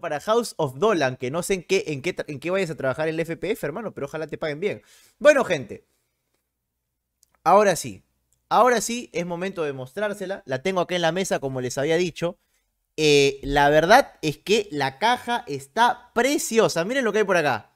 Para House of Dolan, que no sé en qué, en qué, vayas a trabajar el FPF, hermano, pero ojalá te paguen bien. Bueno, gente. Ahora sí. Ahora sí es momento de mostrársela. La tengo acá en la mesa, como les había dicho. Eh, la verdad es que la caja está preciosa. Miren lo que hay por acá.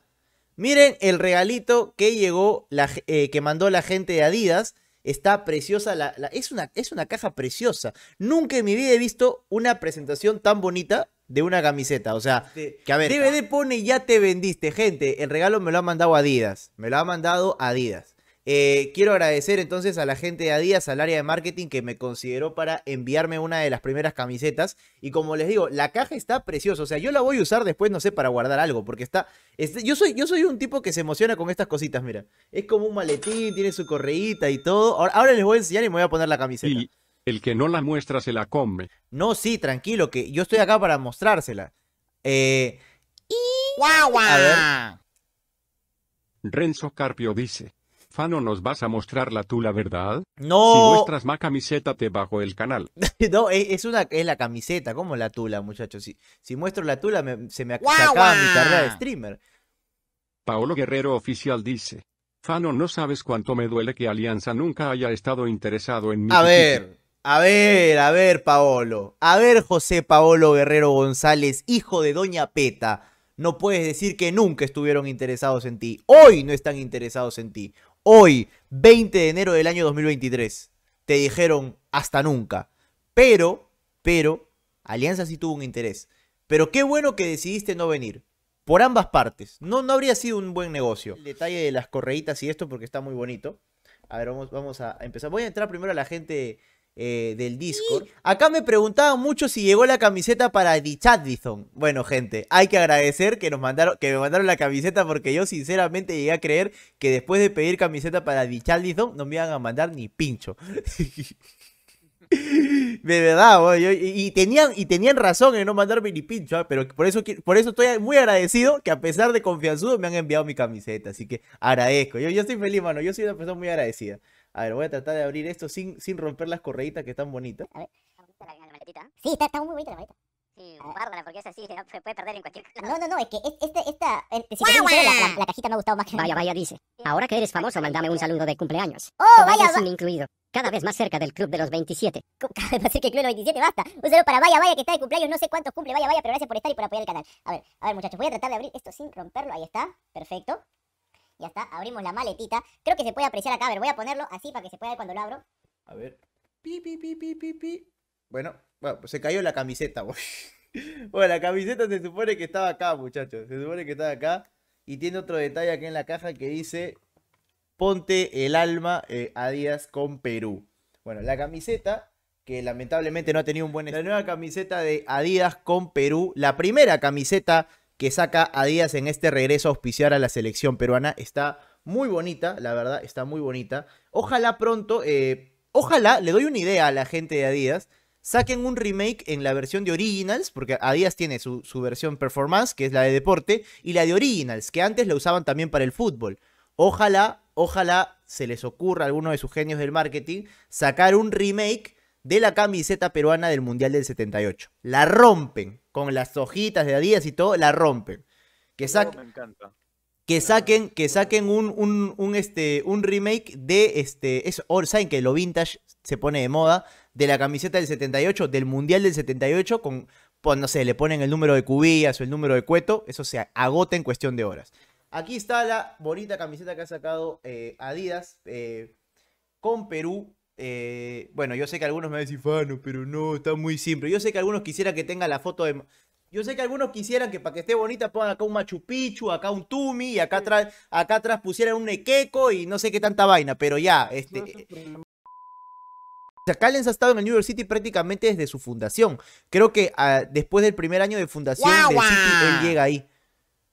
Miren el regalito que llegó, la, eh, que mandó la gente de Adidas. Está preciosa, la, es, una, es una caja preciosa. Nunca en mi vida he visto una presentación tan bonita de una camiseta. O sea, que a ver, DVD pone ya te vendiste, gente. El regalo me lo ha mandado Adidas. Me lo ha mandado Adidas. Eh, quiero agradecer entonces a la gente de Adidas, al área de marketing que me consideró para enviarme una de las primeras camisetas. Y como les digo, la caja está preciosa. O sea, yo la voy a usar después, no sé, para guardar algo. Porque está. Este, yo, soy, yo soy un tipo que se emociona con estas cositas, mira. Es como un maletín, tiene su correíta y todo. Ahora, les voy a enseñar y me voy a poner la camiseta. Y el que no la muestra se la come. No, sí, tranquilo, que yo estoy acá para mostrársela. Eh. Y... ¡Guau, A ver. Renzo Carpio dice. Fano, ¿nos vas a mostrar la tula, verdad? No. Si muestras más camiseta, te bajo el canal. no, es, una, es la camiseta, ¿cómo la tula, muchachos? Si, si muestro la tula, se me acaba mi carrera de streamer. Paolo Guerrero Oficial dice. Fano, no sabes cuánto me duele que Alianza nunca haya estado interesado en mí. A ver, a ver, a ver, Paolo. A ver, José Paolo Guerrero González, hijo de Doña Peta. No puedes decir que nunca estuvieron interesados en ti. Hoy no están interesados en ti hoy, 20 de enero del año 2023, te dijeron hasta nunca. Pero, pero, Alianza sí tuvo un interés. Pero qué bueno que decidiste no venir. Por ambas partes. No, no habría sido un buen negocio. El detalle de las correitas y esto porque está muy bonito. A ver, vamos, vamos a empezar. Voy a entrar primero a la gente eh, del Discord. Acá me preguntaban mucho si llegó la camiseta para Dichadison. Bueno, gente, hay que agradecer que nos mandaron, que me mandaron la camiseta porque yo sinceramente llegué a creer que después de pedir camiseta para Dichadison no me iban a mandar ni pincho. De verdad, y, tenían, y tenían razón en no mandarme ni pincho, ¿ah? pero por eso, por eso estoy muy agradecido que a pesar de confianzudo me han enviado mi camiseta. Así que agradezco. Yo, yo estoy feliz, mano. Yo soy una persona muy agradecida. A ver, voy a tratar de abrir esto sin, sin romper las correitas que están bonitas. A ver, Sí, está, está muy bonita la maleta. Sí, guárdala porque es así, se puede perder en cualquier No, no, no, es que este, esta, si te la, la, cajita me ha gustado más que Vaya, vaya, dice. Ahora que eres famoso, mandame un saludo de cumpleaños. Oh, vaya, vaya. incluido. Cada vez más cerca del club de los 27. Cada vez más cerca del club de los 27, basta. Un saludo para Vaya, vaya, que está de cumpleaños. No sé cuántos cumple, vaya, vaya, pero gracias por estar y por apoyar el canal. A ver, a ver, muchachos, voy a tratar de abrir esto sin romperlo. Ahí está, perfecto. Ya está, abrimos la maletita. Creo que se puede apreciar acá. A ver, voy a ponerlo así para que se pueda ver cuando lo abro. A ver. Pi, pi, pi, pi, pi, pi. Bueno, bueno, se cayó la camiseta, Bueno, la camiseta se supone que estaba acá, muchachos. Se supone que estaba acá. Y tiene otro detalle aquí en la caja que dice: Ponte el alma eh, a días con Perú. Bueno, la camiseta, que lamentablemente no ha tenido un buen. La nueva camiseta de Adidas con Perú. La primera camiseta que saca a Díaz en este regreso a auspiciar a la selección peruana. Está muy bonita, la verdad, está muy bonita. Ojalá pronto, eh, ojalá, le doy una idea a la gente de Adidas, saquen un remake en la versión de Originals, porque Adidas tiene su, su, versión Performance, que es la de deporte, y la de Originals, que antes la usaban también para el fútbol. Ojalá, ojalá se les ocurra a alguno de sus genios del marketing sacar un remake de la camiseta peruana del Mundial del 78. La rompen con las hojitas de Adidas y todo, la rompen. Que, que saquen, que saquen un, un, este, un remake de este. Es, Saben que lo vintage se pone de moda. De la camiseta del 78, del Mundial del 78, con, pues, no sé, le ponen el número de cubillas o el número de cueto. Eso se agota en cuestión de horas. Aquí está la bonita camiseta que ha sacado eh, Adidas eh, con Perú eh, bueno, yo sé que algunos me van a decir, Fano, pero no, está muy simple. Yo sé que algunos quisieran que tenga la foto de... Yo sé que algunos quisieran que para que esté bonita pongan acá un Machu Picchu, acá un Tumi, y acá atrás, acá atrás pusieran un Nequeco y no sé qué tanta vaina, pero ya, este... O sea, Callens ha estado en el New York City prácticamente desde su fundación. Creo que ah, después del primer año de fundación del City, él llega ahí.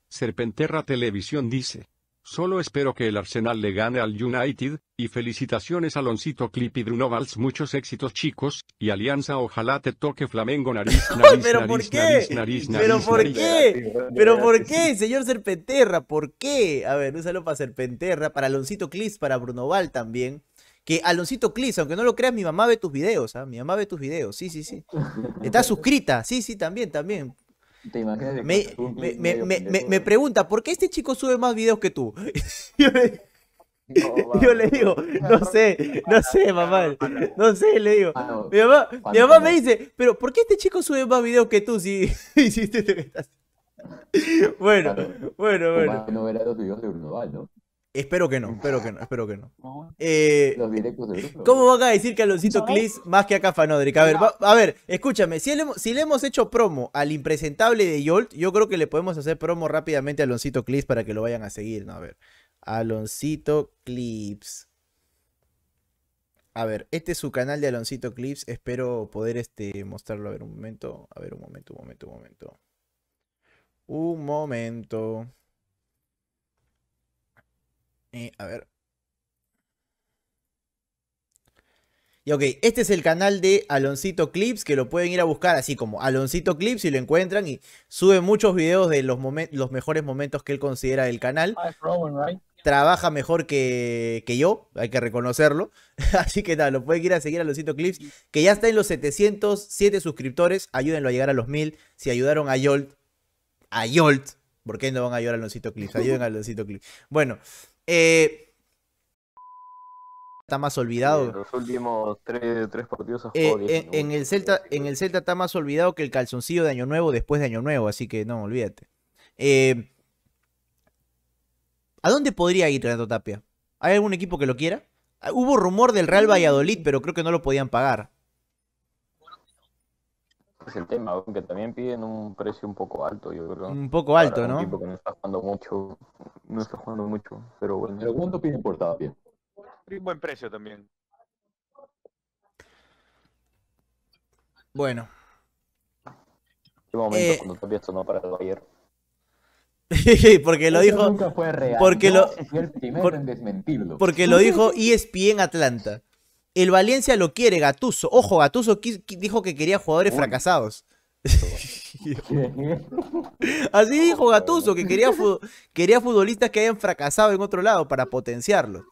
Serpenterra Televisión dice. Solo espero que el Arsenal le gane al United, y felicitaciones a Loncito Clip y Bruno Valls, muchos éxitos chicos, y Alianza ojalá te toque Flamengo nariz, nariz, ¿Pero por qué? ¿Pero por qué? ¿Pero por qué, señor Serpenterra? ¿Por qué? A ver, un saludo para Serpenterra, para Loncito Clip, para Bruno Val también. Que Aloncito Clis, aunque no lo creas, mi mamá ve tus videos, ¿ah? Mi mamá ve tus videos, sí, sí, sí. Está suscrita, sí, sí, también, también. ¿Te imaginas Me, me, me, me, pregunta, ¿por qué este chico sube más videos que tú? Yo le, No, yo le mano. digo, no sé, no sé, mamá. No sé, le digo. Mano, Mi mamá, mi mamá me dice, pero ¿por qué este chico sube más videos que tú si hiciste lo que estás? Bueno, bueno, bueno. No los videos de ¿no? Espero que no, espero que no, espero que no. Eh, Los directos de Bruno. ¿Cómo van a decir que Aloncito. Clis más que a Cafanodric? A ver, va- a ver, escúchame, si le, hemos, si le hemos hecho promo al impresentable de Yolt, yo creo que le podemos hacer promo rápidamente a Aloncito Clips para que lo vayan a seguir, ¿no? A ver, Aloncito Clips. A ver, este es su canal de Aloncito Clips, espero poder este, mostrarlo, a ver, un momento, a ver, un momento, un momento, un momento. Un momento. Eh, a ver. Y ok, este es el canal de Aloncito Clips, que lo pueden ir a buscar así como Aloncito Clips y lo encuentran y sube muchos videos de los, mejores momentos que él considera del canal. Trabaja mejor que, que yo, hay que reconocerlo. Así que nada, lo pueden ir a seguir a Aloncito Clips, que ya está en los 707 suscriptores. Ayúdenlo a llegar a los 1000. Si ayudaron a Yolt, a Yolt, ¿por qué no van a ayudar a Aloncito Clips? Ayuden a Aloncito Clips. Bueno, eh, está más olvidado. Los últimos tres, tres partidos Eh, jugado 10 en, el Celta, en el Celta está más olvidado que el calzoncillo de Año Nuevo después de Año Nuevo, así que no, olvídate. Eh, ¿A dónde podría ir Renato Tapia? ¿Hay algún equipo que lo quiera? Ah, Hubo rumor del Real Valladolid, pero creo que no lo podían pagar. Es el tema, que también piden un precio un poco alto, yo creo. Un poco alto, un ¿no? equipo que no está jugando mucho, no está jugando mucho, pero bueno. ¿Pero cuánto piden por Tapia? Un buen precio también. Bueno. ¿Qué momento Eh, cuando Tapia sonó para el Bayern? porque lo Eso dijo, nunca fue real. porque Yo lo- fui el primero por- en desmentirlo. porque lo dijo ESPN Atlanta. El Valencia lo quiere, Gatuso. Ojo, Gatuso dijo que quería jugadores Uy. fracasados. Así dijo Gatuso, que quería, quería futbolistas que hayan fracasado en otro lado para potenciarlos.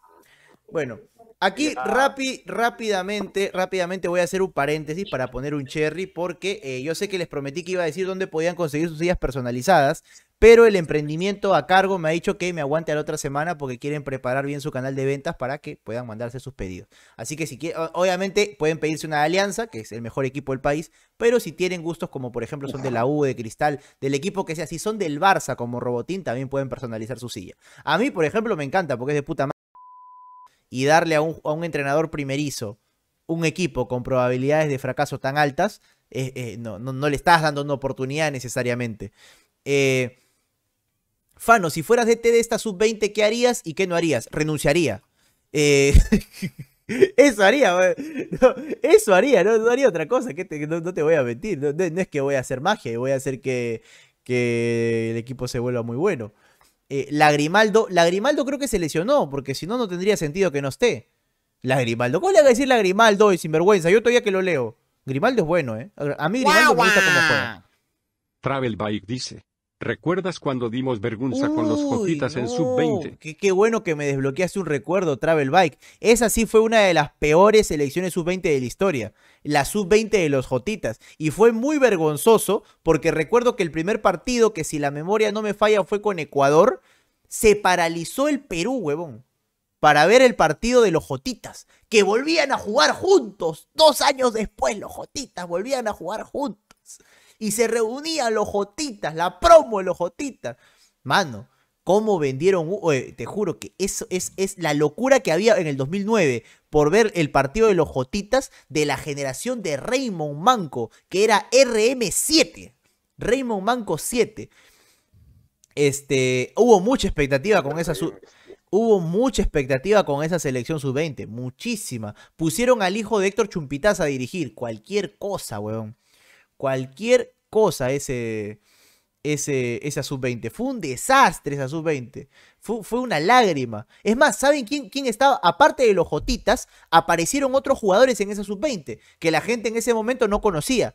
Bueno, aquí rapi- rápidamente, rápidamente voy a hacer un paréntesis para poner un cherry, porque eh, yo sé que les prometí que iba a decir dónde podían conseguir sus sillas personalizadas, pero el emprendimiento a cargo me ha dicho que me aguante a la otra semana porque quieren preparar bien su canal de ventas para que puedan mandarse sus pedidos. Así que si quieren, obviamente pueden pedirse una alianza, que es el mejor equipo del país, pero si tienen gustos como por ejemplo son de la U, de Cristal, del equipo que sea, si son del Barça como Robotín, también pueden personalizar su silla. A mí, por ejemplo, me encanta porque es de puta madre. Y darle a un, entrenador primerizo un equipo con probabilidades de fracaso tan altas, eh, eh, no, no, no le estás dando una oportunidad necesariamente. Eh, Fano, si fueras DT de esta sub-20, ¿qué harías y qué no harías? Renunciaría. Eh, eso haría, eso haría, no, no haría otra cosa, no, te voy a mentir. No, es que voy a hacer magia, voy a hacer que, el equipo se vuelva muy bueno. Eh, Lagrimaldo, Lagrimaldo creo que se lesionó, porque si no, no tendría sentido que no esté. Lagrimaldo, ¿cómo le va a decir Lagrimaldo y sinvergüenza? Yo todavía que lo leo. Grimaldo es bueno, ¿eh? A mí Grimaldo me gusta cómo juega. Travel Bike dice. ¿Recuerdas cuando dimos vergüenza con los Jotitas en no, sub-20? Qué, qué bueno que me desbloqueaste un recuerdo, Travel Bike. Esa sí fue una de las peores selecciones sub-20 de la historia. La sub-20 de los Jotitas. Y fue muy vergonzoso porque recuerdo que el primer partido, que si la memoria no me falla fue con Ecuador, se paralizó el Perú, huevón. Para ver el partido de los Jotitas. Que volvían a jugar juntos. Dos años después los Jotitas volvían a jugar juntos. Y se reunían los Jotitas, la promo de los Jotitas. Mano, cómo vendieron. te juro que eso es, es la locura que había en el 2009 por ver el partido de los Jotitas de la generación de Raymond Manco, que era RM7. Raymond Manco 7. Este, hubo mucha expectativa con esa Hubo mucha expectativa con esa selección sub-20, muchísima. Pusieron al hijo de Héctor Chumpitaz a dirigir, cualquier cosa, weón. Cualquier cosa ese, ese, esa sub-20. Fue un desastre esa sub-20. Fue, fue una lágrima. Es más, ¿saben quién, quién estaba? Aparte de los Jotitas, aparecieron otros jugadores en esa sub-20 que la gente en ese momento no conocía.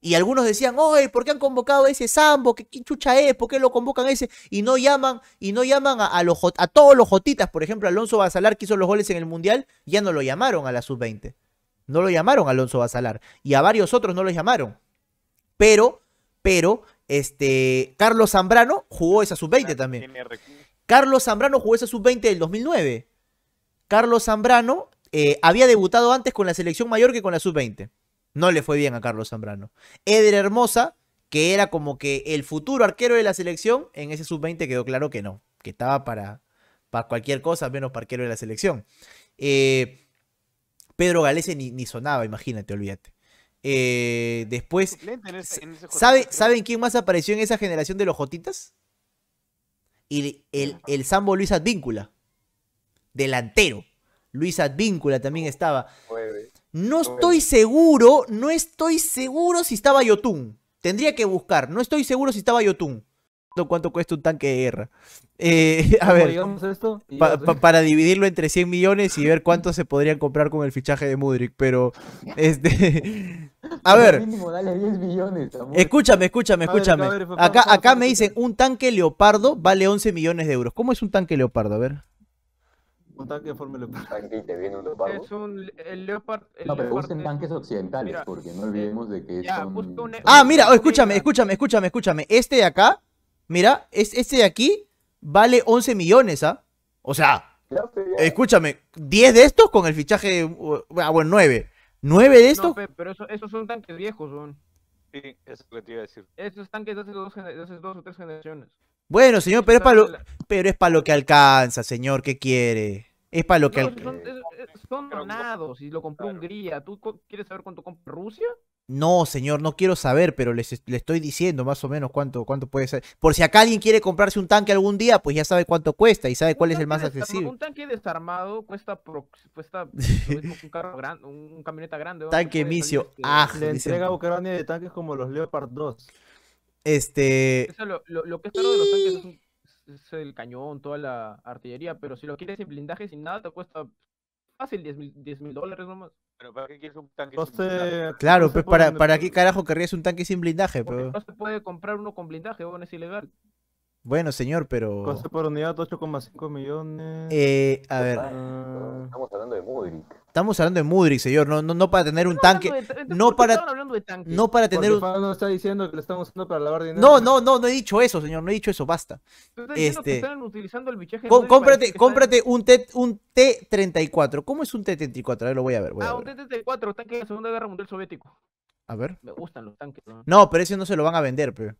Y algunos decían, oye, ¿por qué han convocado a ese Sambo? ¿Qué, chucha es? ¿Por qué lo convocan a ese? Y no llaman, y no llaman a, a los, a todos los Jotitas. Por ejemplo, Alonso Basalar que hizo los goles en el Mundial, ya no lo llamaron a la sub-20. No lo llamaron a Alonso Basalar. Y a varios otros no lo llamaron. Pero, pero, Este, Carlos Zambrano jugó esa sub-20 también. Carlos Zambrano jugó esa sub-20 del 2009. Carlos Zambrano eh, había debutado antes con la selección mayor que con la sub-20. No le fue bien a Carlos Zambrano. Eder Hermosa, que era como que el futuro arquero de la selección, en ese sub-20 quedó claro que no, que estaba para, para cualquier cosa menos para arquero de la selección. Eh, Pedro Galese ni, ni sonaba, imagínate, olvídate. Eh, después, Suplente en ese- en ese ¿sabe, Jotito, creo. ¿saben quién más apareció en esa generación de los Jotitas? Y el, el Sambo Luis Advíncula, delantero. Luis Advíncula también estaba. No estoy seguro, no estoy seguro si estaba Yotun. Tendría que buscar, no estoy seguro si estaba Yotun. ¿Cuánto cuesta un tanque de guerra? Eh, a ¿Cómo ver, esto? Pa- pa- para dividirlo entre 100 millones y ver cuántos se podrían comprar con el fichaje de Mudrik. Pero, este. A ver, Mínimo, dale 10 millones. amor. escúchame, escúchame, escúchame. Acá, acá me dicen, un tanque leopardo vale 11 millones de euros. ¿Cómo es un tanque leopardo? A ver. Un tanque de. Tanque y te viene un leopardo. Es un el Leopard. El No, pero Leopard usen es- tanques occidentales, Mira, porque no olvidemos de que ya, son... un- Ah, mira, oh, escúchame, escúchame, escúchame, escúchame. Este de acá, mira, es, este de aquí vale 11 millones, ¿ah? O sea, escúchame, 10 de estos con el fichaje, ah, bueno, 9. 9 de No, estos, pe- pero eso- esos son tanques viejos, son. Sí, eso es lo que te iba a decir. Esos tanques de hace dos, de hace dos o tres generaciones. bueno, señor, pero es para lo, pero es para lo que alcanza, señor, ¿qué quiere? Es para lo que No, alcanza. son, Pero- donados y lo compró Hungría. ¿Tú quieres saber cuánto compra Rusia? No, señor, no quiero saber, pero les, le estoy diciendo más o menos cuánto, cuánto puede ser. Por si acá alguien quiere comprarse un tanque algún día, pues ya sabe cuánto cuesta y sabe Un cuál es el más accesible. Un tanque desarmado cuesta, pro- cuesta lo mismo que un carro grande, un camioneta grande. Tanque misio, este, ah, Le dice- entrega a Ucrania de tanques como los Leopard 2. Este, Eso lo, lo, lo que es caro de los tanques es, un- es el cañón, toda la artillería, pero si lo quieres sin blindaje, sin nada, te cuesta fácil 10 mil 10 mil dólares nomás. Pero ¿para qué quieres un tanque? No sin blindaje? claro, no pues para, para qué carajo querrías un tanque sin blindaje, pero no se puede comprar uno con blindaje, bueno, es ilegal. bueno, señor, pero Coste por unidad 8,5 millones. eh, a ver, Ah, Estamos hablando de Modric. estamos hablando de Mudrik, señor, no, no, no para tener un tanque, de no ¿por qué para- hablando de tanques? no para porque tener un Fano está diciendo que lo están usando para lavar dinero. No, no, no, no he dicho eso, señor, no he dicho eso, basta. Diciendo que este- están utilizando el bichaje de Com- cómprate, que están- cómprate un T, un T34. ¿Cómo es un T34? A ver, lo voy a ver, voy a Ah, un ver. TT-4, tanque de la Segunda Guerra Mundial Soviético. A ver. Me gustan los tanques, ¿no? No, pero ese no se lo van a vender, pe.